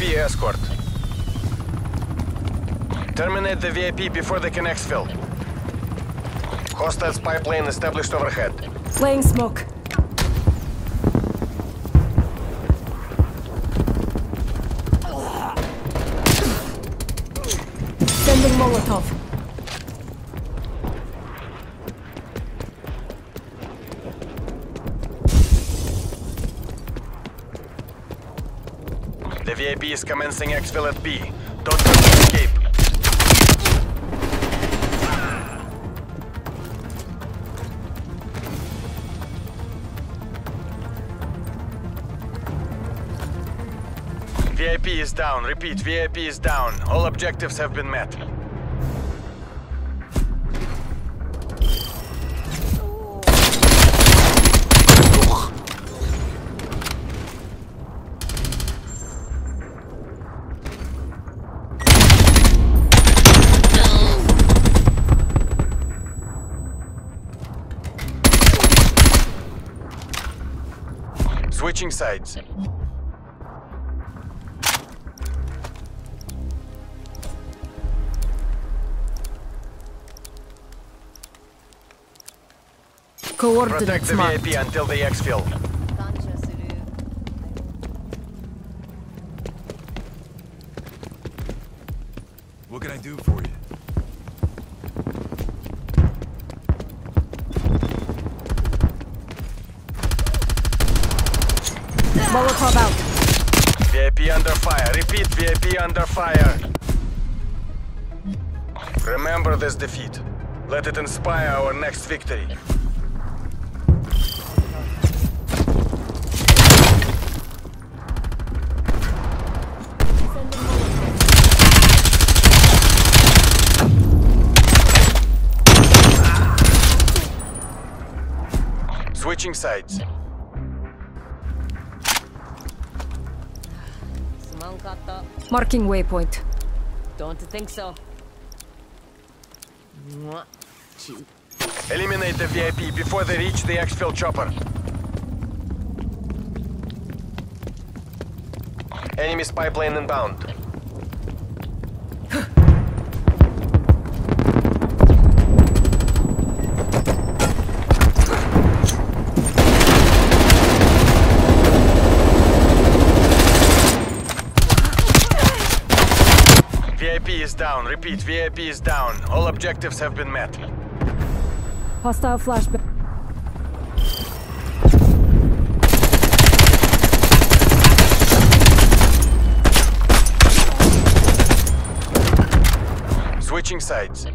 VIP escort. Terminate the VIP before they can exfil. Hostile spy plane established overhead. Laying smoke. Sending Molotov. VIP is commencing exfil at B. Don't let to escape. VIP is down. Repeat, VIP is down. All objectives have been met. Switching sides. Protect the. VIP until they exfil. What can I do for you? Molotov out. VIP under fire. Repeat, VIP under fire. Remember this defeat. Let it inspire our next victory. Switching sides. Marking waypoint. Don't think so. Eliminate the VIP before they reach the exfil chopper. Enemy spy plane inbound. VIP is down. Repeat, VIP is down. All objectives have been met. Hostile flashbang. Switching sides.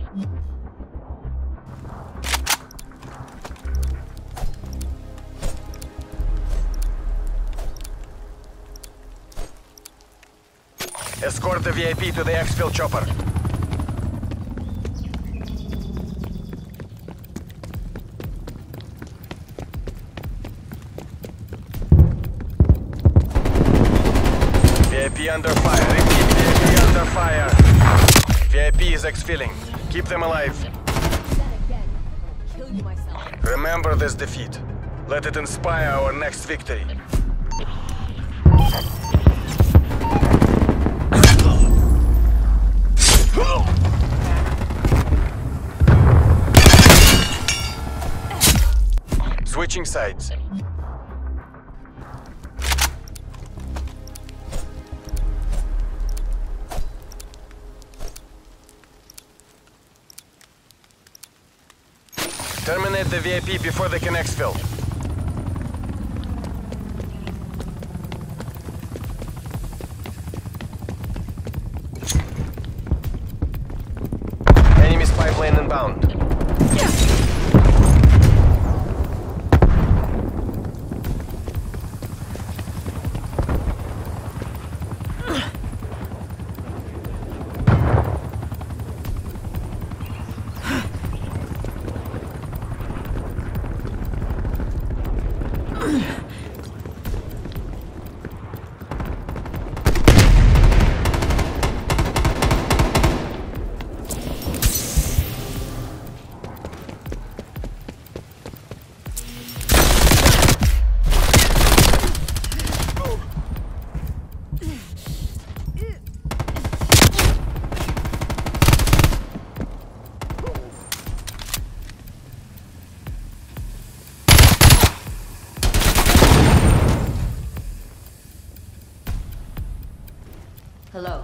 Escort the VIP to the exfil chopper. VIP under fire. Repeat, VIP under fire. VIP is exfilling. Keep them alive. Remember this defeat. Let it inspire our next victory. Switching sides. Terminate the VIP before they can exfil.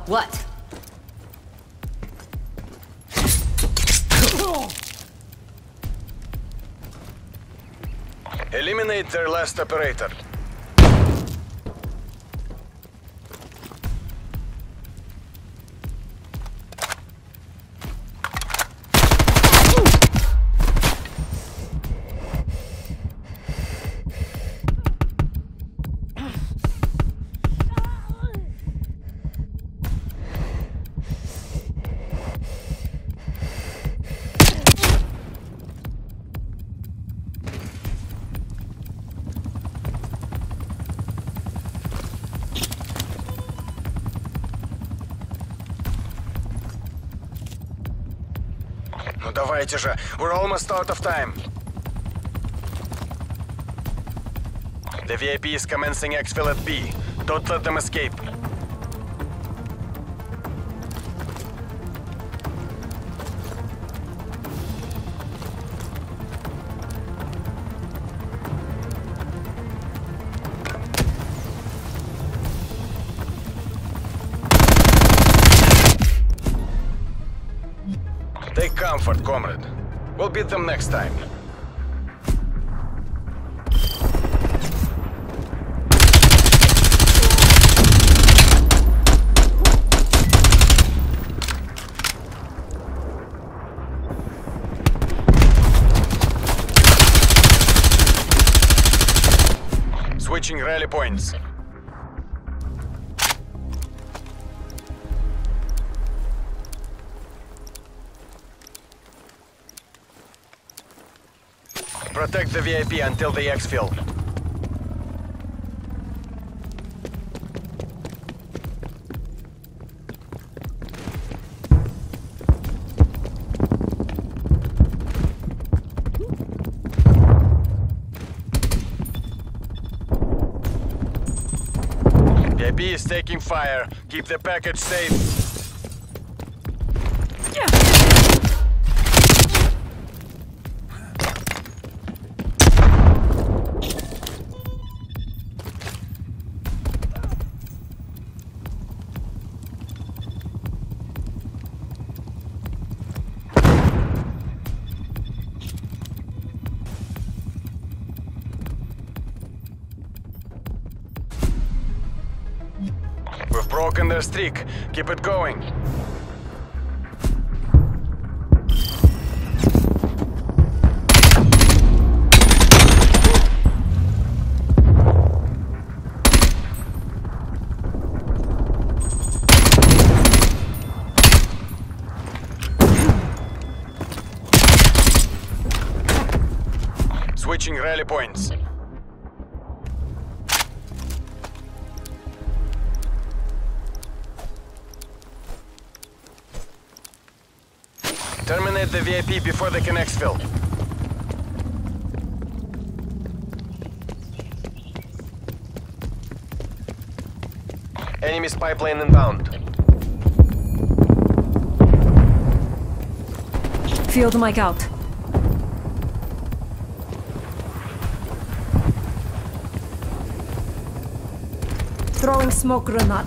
What? Eliminate their last operator. Ну давайте же, we're almost out of time. The VIP is commencing exfil at B. Don't let them escape. Comfort, comrade. We'll beat them next time. Switching rally points. Protect the VIP until the exfil. VIP is taking fire. Keep the package safe. Broken their streak. Keep it going. Switching rally points. Terminate the VIP before they can exfil. Enemy spy plane inbound. Field mic out. Throwing smoke grenade.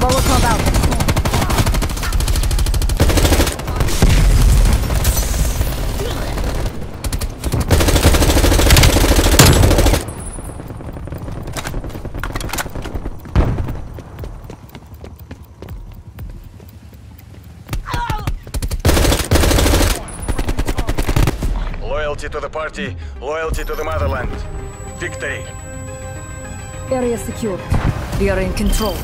Molotov out. Loyalty to the party, loyalty to the motherland. Victory. Area secured. We are in control.